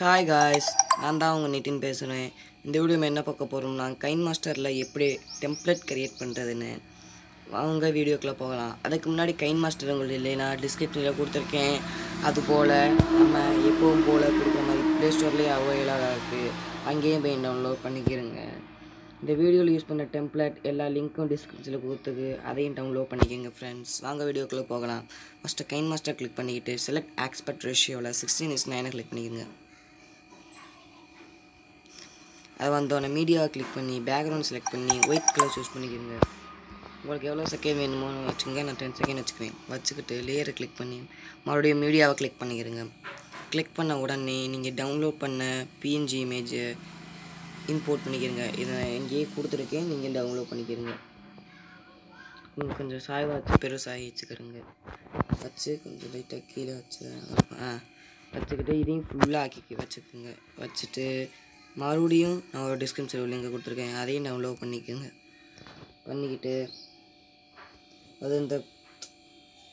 Hi guys நான் தான் உங்கள் நிட்டின் பேசுகிறேன் இந்த வீடியோ என்ன பார்க்க போகிறோம்னா கைன் மாஸ்டரில் எப்படி டெம்ப்ளேட் கிரியேட் பண்ணுறதுன்னு அவங்க வீடியோக்குள்ளே போகலாம். அதுக்கு முன்னாடி கைன் மாஸ்டர் உங்களுக்கு இல்லைனா டிஸ்கிரிப்ஷனில் கொடுத்துருக்கேன். அதுபோல் நம்ம எப்பவும் போல் கொடுக்குற மாதிரி ப்ளே ஸ்டோர்லேயே அவைலபிளாக இருக்குது அங்கேயும் போய் டவுன்லோட் பண்ணிக்கிறேங்க. இந்த வீடியோவில் யூஸ் பண்ண டெம்ப்ளேட் எல்லா லிங்க்கும் டிஸ்கிரிப்ஷனில் கொடுத்துக்கு அதையும் டவுன்லோட் பண்ணிக்கோங்க ஃப்ரெண்ட்ஸ் வாங்க வீடியோக்குள்ளே போகலாம். ஃபஸ்ட்டு கைன் மாஸ்டர் கிளிக் பண்ணிக்கிட்டு செலக்ட் ஆக்ஸ்பர்ட் ரேஷியோவில் சிக்ஸ்டீன் இஸ் நைனை கிளிக் பண்ணிக்கோங்க. அது வந்தோடனே மீடியாவை கிளிக் பண்ணி பேக்ரவுண்ட் செலக்ட் பண்ணி ஒயிட் கலர் சூஸ் பண்ணிக்கிறங்க உங்களுக்கு எவ்வளோ செகண்ட் வேணுமோ வச்சுங்க நான் டென் செகண்ட் வச்சுக்குவேன். வச்சுக்கிட்டு லேயரை கிளிக் பண்ணி மறுபடியும் மீடியாவை கிளிக் பண்ணிக்கிறங்க கிளிக் பண்ண உடனே நீங்கள் டவுன்லோட் பண்ண பிஎன்ஜி இமேஜை இம்போர்ட் பண்ணிக்கிறங்க இதை எங்கேயே கொடுத்துருக்கேன். நீங்கள் டவுன்லோட் பண்ணிக்கிறங்க இன்னும் கொஞ்சம் சாய்வாக வச்சு பெருசாகி வச்சுக்கிறங்க வச்சு கொஞ்சம் லைட்டாக கீழே வச்சு ஆ வச்சுக்கிட்டு இதையும் ஃபுல்லாக ஆக்கி வச்சுக்கோங்க. வச்சுட்டு மறுபடியும் நான் ஒரு டிஸ்கிரிப்ஷன் லிங்க் கொடுத்துருக்கேன். அதையும் டவுன்லோட் பண்ணிக்கோங்க. பண்ணிக்கிட்டு அது இந்த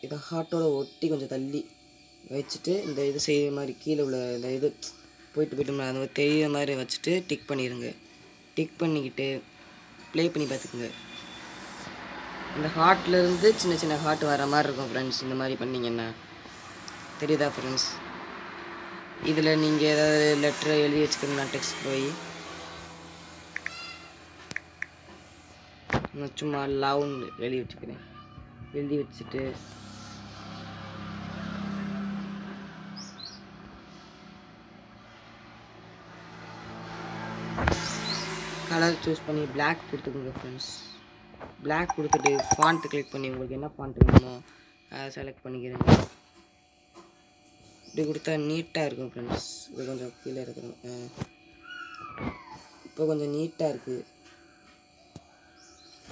இதை ஹார்ட்டோட ஒட்டி கொஞ்சம் தள்ளி வச்சுட்டு இந்த இது செய்கிற மாதிரி கீழே உள்ள இந்த இது போயிட்டு போயிட்டு அந்த மாதிரி தெரியிற மாதிரி வச்சுட்டு டிக் பண்ணிடுங்க டிக் பண்ணிக்கிட்டு ப்ளே பண்ணி பார்த்துக்குங்க. இந்த ஹார்ட்லேருந்து சின்ன சின்ன ஹார்ட் வர மாதிரி இருக்கும் ஃப்ரெண்ட்ஸ் இந்த மாதிரி பண்ணிங்கன்னா. தெரியுதா ஃப்ரெண்ட்ஸ் இதில் நீங்கள் ஏதாவது லெட்டரை எழுதி வச்சுக்கணும்னா டெக்ஸ்ட் போய். நான் சும்மா லவ்னு எழுதி வச்சுக்கிறேன். எழுதி வச்சுட்டு. கலர் சூஸ் பண்ணி பிளாக் கொடுத்துக்கோங்க ஃப்ரெண்ட்ஸ் பிளாக் கொடுத்துட்டு ஃபாண்ட் கிளிக் பண்ணி உங்களுக்கு என்ன ஃபாண்ட் வேணுமோ அதை செலக்ட் பண்ணிக்கிறேன். இப்படி கொடுத்தா நீட்டாக இருக்கும் ஃப்ரெண்ட்ஸ் இது கொஞ்சம் கீழே இருக்கணும். இப்போ கொஞ்சம் நீட்டாக இருக்குது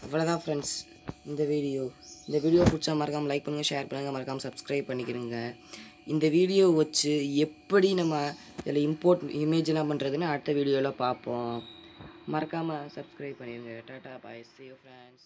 அவ்வளோதான் ஃப்ரெண்ட்ஸ் இந்த வீடியோ இந்த வீடியோ பிடிச்சா மறக்காமல் லைக் பண்ணுங்கள் ஷேர் பண்ணுங்கள் மறக்காமல் சப்ஸ்கிரைப் பண்ணிக்கிறங்க இந்த வீடியோ வச்சு எப்படி நம்ம இதில் இம்போர்ட் இமேஜ்லாம் பண்ணுறதுன்னு அடுத்த வீடியோவில் பார்ப்போம். மறக்காமல் சப்ஸ்கிரைப் பண்ணிடுங்க டாட்டா பாய் see ஃப்ரெண்ட்ஸ்